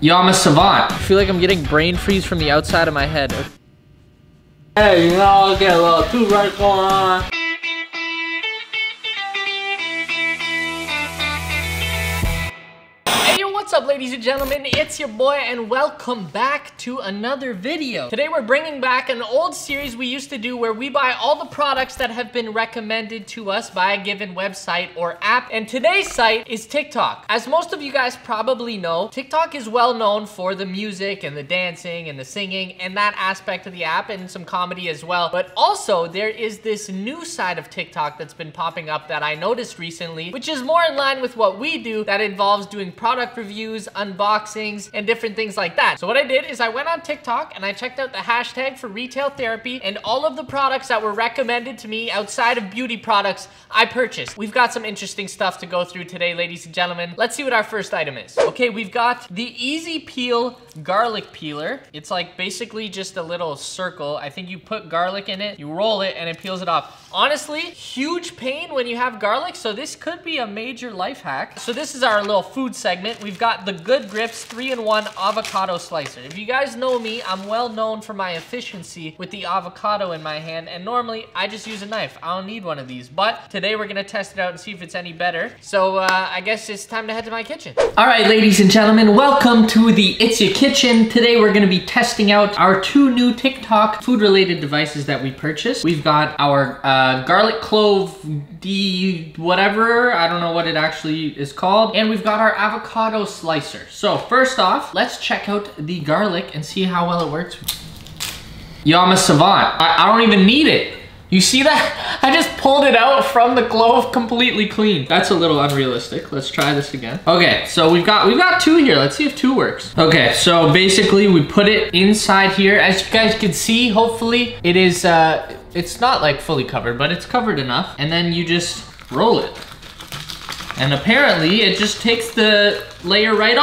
Yo, I'm a savant. I feel like I'm getting brain freeze from the outside of my head. Hey, you know, I get a little toothbrush going on. Up, ladies and gentlemen? It's your boy, and welcome back to another video. Today, we're bringing back an old series we used to do where we buy all the products that have been recommended to us by a given website or app. And today's site is TikTok. As most of you guys probably know, TikTok is well known for the music and the dancing and the singing and that aspect of the app and some comedy as well. But also, there is this new side of TikTok that's been popping up that I noticed recently, which is more in line with what we do that involves doing product reviews, unboxings, and different things like that. So what I did is I went on TikTok and I checked out the hashtag for retail therapy and all of the products that were recommended to me outside of beauty products I purchased. We've got some interesting stuff to go through today, ladies and gentlemen. Let's see what our first item is. Okay, we've got the Easy Peel garlic peeler. It's like basically just a little circle. I think you put garlic in it, you roll it, and it peels it off. Honestly, huge pain when you have garlic, so this could be a major life hack. So this is our little food segment. We've got the Good Grips 3-in-1 avocado slicer. If you guys know me, I'm well known for my efficiency with the avocado in my hand, and normally I just use a knife. I don't need one of these, but today we're gonna test it out and see if it's any better. So uh, I guess it's time to head to my kitchen. All right, ladies and gentlemen, welcome to the It's Your Kitchen. Today we're gonna be testing out our two new TikTok food-related devices that we purchased. We've got our uh, garlic clove D whatever, I don't know what it actually is called, and we've got our avocado slicer. So first off, let's check out the garlic and see how well it works. Yo, I'm a savant. I, I don't even need it. You see that? I just pulled it out from the clove completely clean. That's a little unrealistic. Let's try this again. Okay, so we've got we've got two here. Let's see if two works. Okay, so basically we put it inside here. As you guys can see, hopefully it is uh it's not like fully covered, but it's covered enough. And then you just roll it. And apparently it just takes the layer right,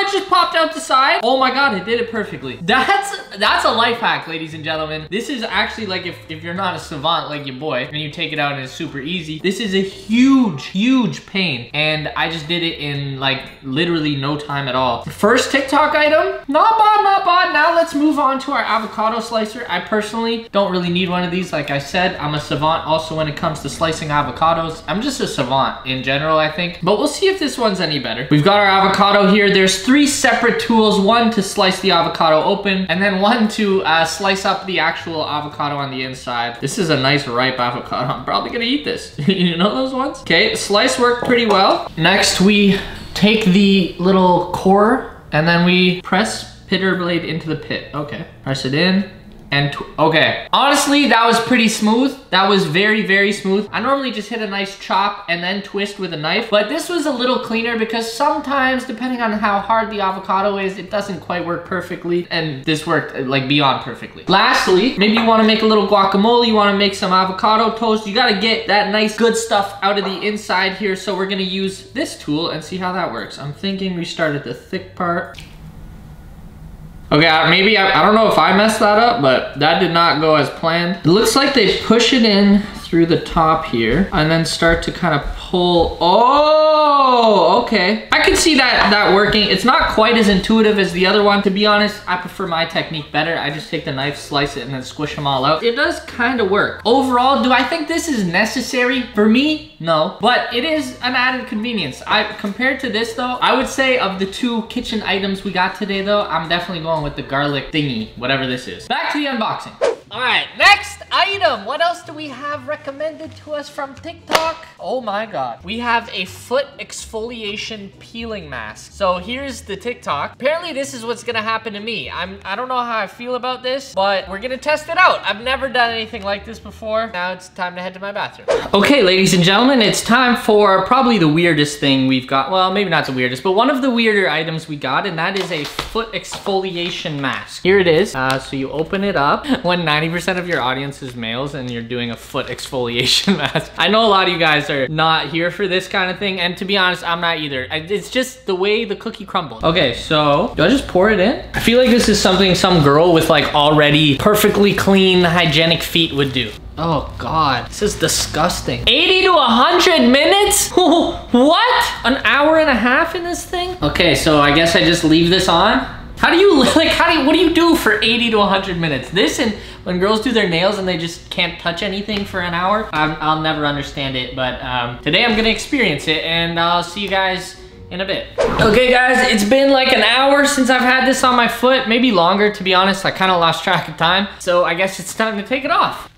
it just popped out the side. Oh my God, it did it perfectly. That's that's a life hack, ladies and gentlemen. This is actually like if, if you're not a savant like your boy and you take it out and it's super easy, this is a huge, huge pain. And I just did it in like literally no time at all. First TikTok item, not bad, not bad. Now let's move on to our avocado slicer. I personally don't really need one of these. Like I said, I'm a savant also when it comes to slicing avocados. I'm just a savant in general, I think. But we'll see if this one's any better. We've got our avocado here. There's three separate tools. One to slice the avocado open, and then one to uh, slice up the actual avocado on the inside. This is a nice ripe avocado. I'm probably gonna eat this. you know those ones? Okay, slice worked pretty well. Next, we take the little core, and then we press pitter blade into the pit. Okay, press it in, and okay. Honestly that was pretty smooth. That was very very smooth. I normally just hit a nice chop and then twist with a knife but this was a little cleaner because sometimes depending on how hard the avocado is it doesn't quite work perfectly and this worked uh, like beyond perfectly. Lastly maybe you want to make a little guacamole you want to make some avocado toast. You got to get that nice good stuff out of the inside here so we're to use this tool and see how that works. I'm thinking we start at the thick part Okay, maybe, I, I, don't know if I messed that up, but that did not go as planned. It looks like they push it in through the top here and then start to kind of pull. Oh, okay. I can see that, that working. It's not quite as intuitive as the other one. To be honest, I prefer my technique better. I just take the knife, slice it, and then squish them all out. It does kind of work. Overall, do I think this is necessary? For me, no. But it is an added convenience. I Compared to this though, I would say of the two kitchen items we got today though, I'm definitely going with the garlic thingy, whatever this is. Back to the unboxing. All right, next item. What else do we have recommended to us from TikTok? Oh my God. We have a foot exfoliation peeling mask. So here's the TikTok. Apparently this is what's gonna happen to me. I'm, I don't know how I feel about this, but we're gonna test it out. I've never done anything like this before. Now it's time to head to my bathroom. Okay, ladies and gentlemen, it's time for probably the weirdest thing we've got. Well, maybe not the weirdest, but one of the weirder items we got, and that is a foot exfoliation mask. Here it is. Uh, so you open it up when 90% of your audience is males and you're doing a foot exfoliation mask. I know a lot of you guys are not here for this kind of thing, and to be honest, I'm not either. It's just the way the cookie crumbles. Okay, so do I just pour it in? I feel like this is something some girl with like already perfectly clean, hygienic feet would do. Oh God, this is disgusting. 80 to 100 minutes? what? An hour and a half in this thing? Okay, so I guess I just leave this on. How do you, like, how do you, what do you do for 80 to 100 minutes? This and when girls do their nails and they just can't touch anything for an hour, i will never understand it. But um, today I'm gonna experience it and I'll see you guys in a bit. Okay guys, it's been like an hour since I've had this on my foot, maybe longer to be honest. I kind of lost track of time. So I guess it's time to take it off.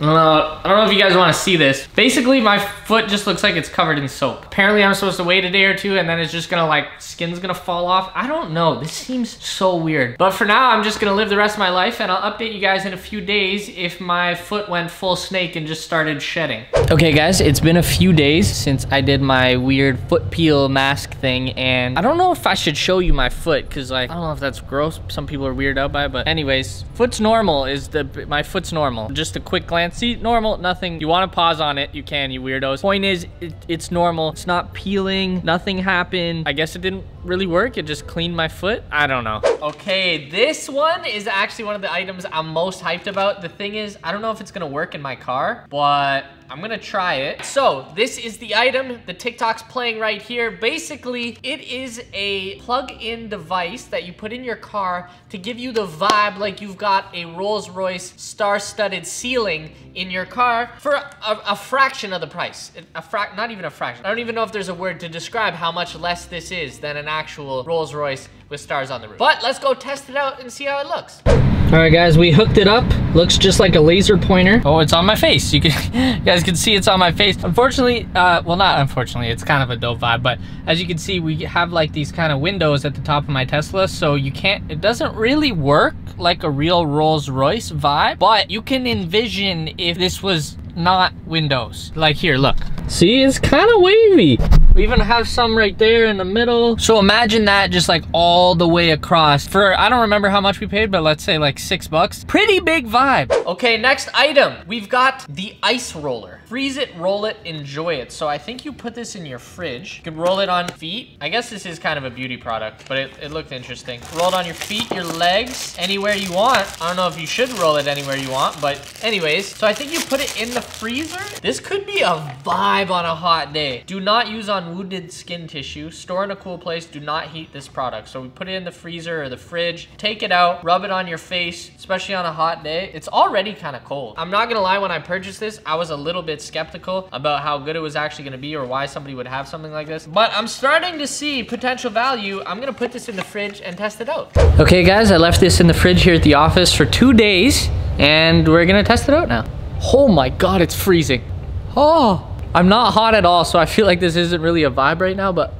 I don't, know, I don't know if you guys want to see this. Basically, my foot just looks like it's covered in soap. Apparently, I'm supposed to wait a day or two and then it's just gonna like, skin's gonna fall off. I don't know. This seems so weird. But for now, I'm just gonna live the rest of my life and I'll update you guys in a few days if my foot went full snake and just started shedding. Okay, guys, it's been a few days since I did my weird foot peel mask thing and I don't know if I should show you my foot because like, I don't know if that's gross. Some people are weirded out by it, but anyways, foot's normal is the, my foot's normal. Just a quick glance See, normal, nothing. You want to pause on it, you can, you weirdos. Point is, it, it's normal. It's not peeling. Nothing happened. I guess it didn't really work. It just cleaned my foot. I don't know. Okay, this one is actually one of the items I'm most hyped about. The thing is, I don't know if it's to work in my car, but I'm gonna try it. So this is the item, the TikTok's playing right here. Basically, it is a plug-in device that you put in your car to give you the vibe like you've got a Rolls-Royce star-studded ceiling in your car for a, a, fraction of the price. A frac, not even a fraction. I don't even know if there's a word to describe how much less this is than an actual Rolls-Royce with stars on the roof. But let's go test it out and see how it looks. All right, guys, we hooked it up. Looks just like a laser pointer. Oh, it's on my face. You, can, you guys can see it's on my face. Unfortunately, uh, well, not unfortunately, it's kind of a dope vibe, but as you can see, we have like these kind of windows at the top of my Tesla, so you can't, it doesn't really work like a real Rolls Royce vibe, but you can envision if this was not windows. Like here, look. See, it's kind of wavy. We even have some right there in the middle. So imagine that just like all the way across for, I don't remember how much we paid, but let's say like six bucks. Pretty big vibe. Okay, next item. We've got the ice roller. Freeze it, roll it, enjoy it. So I think you put this in your fridge. You could roll it on feet. I guess this is kind of a beauty product, but it, it looked interesting. Roll it on your feet, your legs, anywhere you want. I don't know if you should roll it anywhere you want, but anyways. So I think you put it in the freezer. This could be a vibe on a hot day. Do not use on wounded skin tissue. Store in a cool place. Do not heat this product. So we put it in the freezer or the fridge. Take it out. Rub it on your face, especially on a hot day. It's already kind of cold. I'm not gonna lie, when I purchased this, I was a little bit skeptical about how good it was actually gonna be or why somebody would have something like this. But I'm starting to see potential value. I'm gonna put this in the fridge and test it out. Okay guys, I left this in the fridge here at the office for two days and we're gonna test it out now. Oh my God, it's freezing. Oh, I'm not hot at all, so I feel like this isn't really a vibe right now, but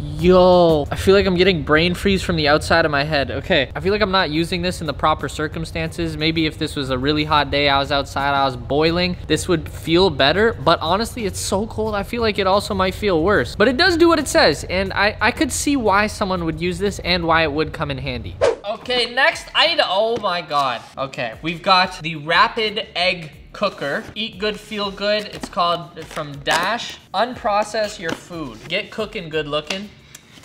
Yo, I feel like I'm getting brain freeze from the outside of my head. Okay, I feel like I'm not using this in the proper circumstances. Maybe if this was a really hot day, I was outside, I was boiling, this would feel better. But honestly, it's so cold, I feel like it also might feel worse. But it does do what it says, and I, I could see why someone would use this and why it would come in handy. Okay, next item. Oh my God. Okay, we've got the Rapid Egg cooker. Eat good, feel good. It's called from Dash. Unprocess your food. Get cooking good looking.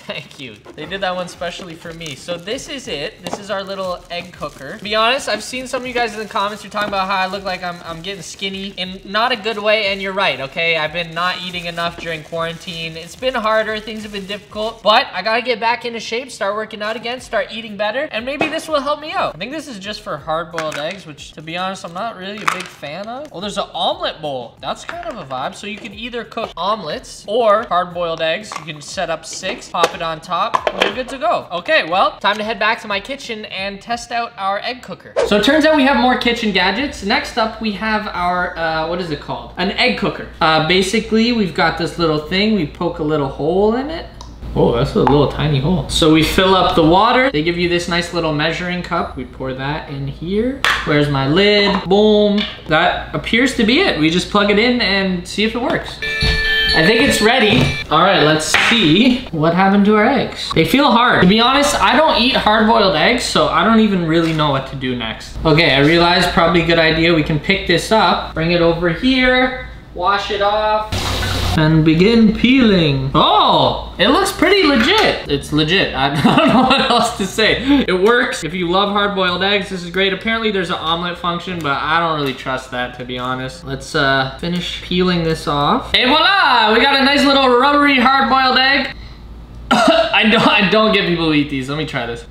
Thank you. They did that one specially for me. So this is it. This is our little egg cooker. To be honest, I've seen some of you guys in the comments, you're talking about how I look like I'm, I'm getting skinny in not a good way, and you're right, okay? I've been not eating enough during quarantine. It's been harder, things have been difficult, but I gotta get back into shape, start working out again, start eating better, and maybe this will help me out. I think this is just for hard-boiled eggs, which to be honest, I'm not really a big fan of. Oh, there's an omelet bowl. That's kind of a vibe. So you can either cook omelets or hard-boiled eggs. You can set up six, pop it on top, we're good to go. Okay, well, time to head back to my kitchen and test out our egg cooker. So it turns out we have more kitchen gadgets. Next up, we have our, uh, what is it called? An egg cooker. Uh, basically, we've got this little thing. We poke a little hole in it. Oh, that's a little tiny hole. So we fill up the water. They give you this nice little measuring cup. We pour that in here. Where's my lid? Boom. That appears to be it. We just plug it in and see if it works. I think it's ready. All right, let's see what happened to our eggs. They feel hard. To be honest, I don't eat hard-boiled eggs, so I don't even really know what to do next. Okay, I realized probably a good idea. We can pick this up, bring it over here, wash it off. And begin peeling. Oh, it looks pretty legit. It's legit. I, don't know what else to say. It works. If you love hard-boiled eggs, this is great. Apparently there's an omelet function, but I don't really trust that to be honest. Let's uh, finish peeling this off. Et voila, we got a nice little rubbery hard-boiled egg. I don't, I don't get people who eat these. Let me try this.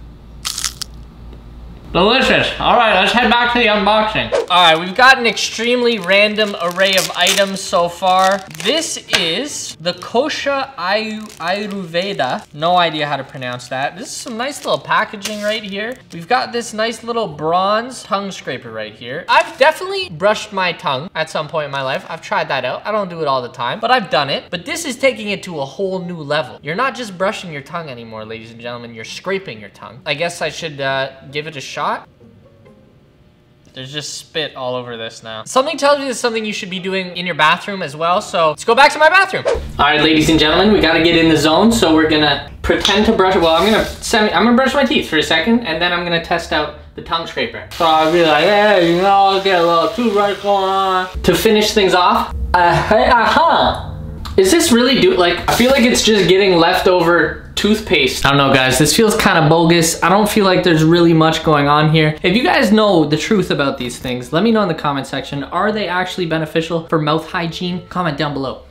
Delicious. All right, let's head back to the unboxing. All right, we've got an extremely random array of items so far. This is the Kosha Ayurveda. No idea how to pronounce that. This is some nice little packaging right here. We've got this nice little bronze tongue scraper right here. I've definitely brushed my tongue at some point in my life. I've tried that out. I don't do it all the time, but I've done it. But this is taking it to a whole new level. You're not just brushing your tongue anymore, ladies and gentlemen. You're scraping your tongue. I guess I should uh, give it a shot shot. There's just spit all over this now. Something tells me this is something you should be doing in your bathroom as well, so let's go back to my bathroom. All right, ladies and gentlemen, we gotta get in the zone, so we're gonna pretend to brush, well, I'm gonna semi, I'm gonna brush my teeth for a second, and then I'm gonna test out the tongue scraper. So I'll be like, hey, you know, I'll get a little toothbrush going on. To finish things off, uh, hey, uh-huh. Is this really do, like, I feel like it's just getting leftover toothpaste. I don't know guys, this feels kind of bogus. I don't feel like there's really much going on here. If you guys know the truth about these things, let me know in the comment section. Are they actually beneficial for mouth hygiene? Comment down below.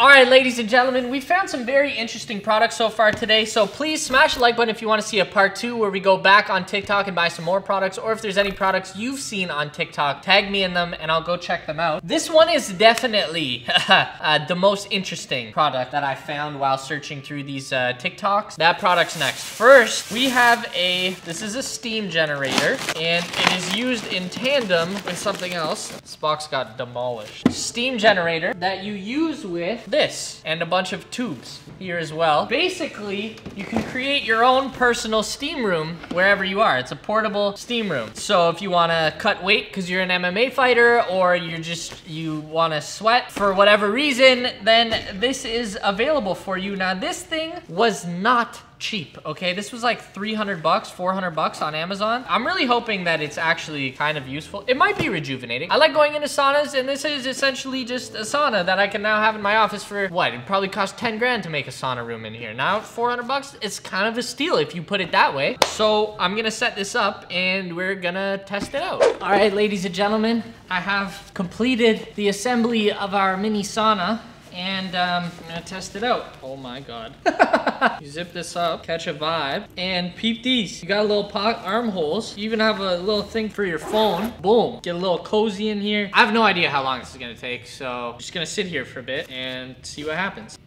All right, ladies and gentlemen, we found some very interesting products so far today, so please smash the like button if you want to see a part two where we go back on TikTok and buy some more products, or if there's any products you've seen on TikTok, tag me in them and I'll go check them out. This one is definitely uh, the most interesting product that I found while searching through these uh, TikToks. That product's next. First, we have a, this is a steam generator, and it is used in tandem with something else. This box got demolished. Steam generator that you use with this and a bunch of tubes here as well. Basically, you can create your own personal steam room wherever you are. It's a portable steam room. So if you wanna cut weight because you're an MMA fighter or you're just, you wanna sweat for whatever reason, then this is available for you. Now this thing was not cheap, okay? This was like 300 bucks, 400 bucks on Amazon. I'm really hoping that it's actually kind of useful. It might be rejuvenating. I like going into saunas and this is essentially just a sauna that I can now have in my office for what? It probably cost 10 grand to make a sauna room in here. Now 400 bucks, it's kind of a steal if you put it that way. So I'm gonna set this up and we're gonna test it out. All right, ladies and gentlemen, I have completed the assembly of our mini sauna and um, I'm gonna test it out. Oh my God. you zip this up, catch a vibe, and peep these. You got a little pocket armholes. You even have a little thing for your phone. Boom, get a little cozy in here. I have no idea how long this is gonna take, so I'm just gonna sit here for a bit and see what happens.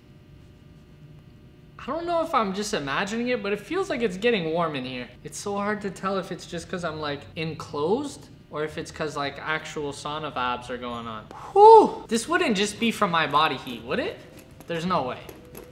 I don't know if I'm just imagining it, but it feels like it's getting warm in here. It's so hard to tell if it's just because I'm like enclosed or if it's because like actual sauna vibes are going on. Whew! This wouldn't just be from my body heat, would it? There's no way.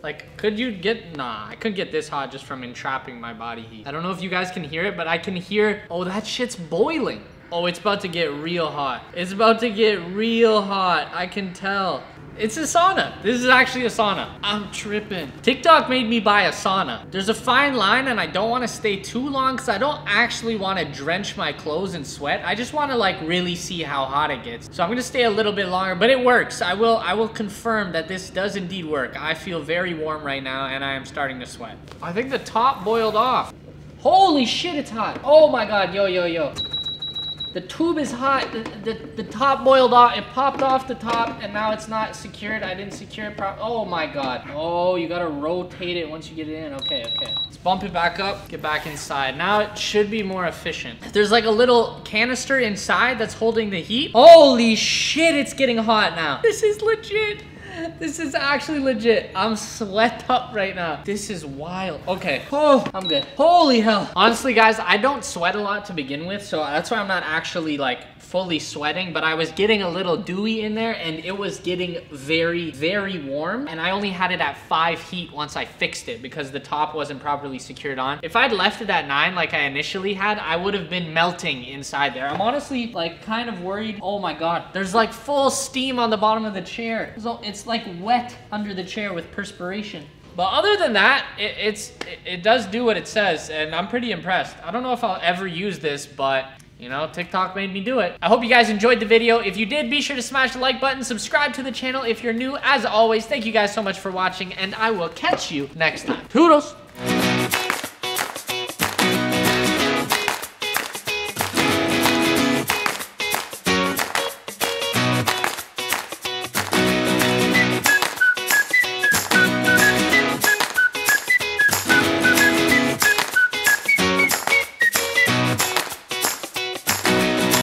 Like, could you get, nah, I couldn't get this hot just from entrapping my body heat. I don't know if you guys can hear it, but I can hear, oh, that shit's boiling. Oh, it's about to get real hot. It's about to get real hot. I can tell. It's a sauna. This is actually a sauna. I'm tripping. TikTok made me buy a sauna. There's a fine line and I don't want to stay too long because I don't actually want to drench my clothes in sweat. I just want to like really see how hot it gets. So I'm going to stay a little bit longer, but it works. I will, I will confirm that this does indeed work. I feel very warm right now and I am starting to sweat. I think the top boiled off. Holy shit, it's hot. Oh my God, yo, yo, yo. The tube is hot. The, the, the, top boiled off. It popped off the top and now it's not secured. I didn't secure it properly. Oh my God. Oh, you gotta rotate it once you get it in. Okay, okay. Let's bump it back up, get back inside. Now it should be more efficient. There's like a little canister inside that's holding the heat. Holy shit, it's getting hot now. This is legit. This is actually legit. I'm sweat up right now. This is wild. Okay. Oh, I'm good. Holy hell. Honestly, guys, I don't sweat a lot to begin with, so that's why I'm not actually like fully sweating, but I was getting a little dewy in there and it was getting very, very warm. And I only had it at five heat once I fixed it because the top wasn't properly secured on. If I'd left it at nine like I initially had, I would have been melting inside there. I'm honestly like kind of worried. Oh my God, there's like full steam on the bottom of the chair. So it's like wet under the chair with perspiration. But other than that, it, it's it, it, does do what it says, and I'm pretty impressed. I don't know if I'll ever use this, but You know, TikTok made me do it. I hope you guys enjoyed the video. If you did, be sure to smash the like button, subscribe to the channel if you're new. As always, thank you guys so much for watching, and I will catch you next time. Toodles!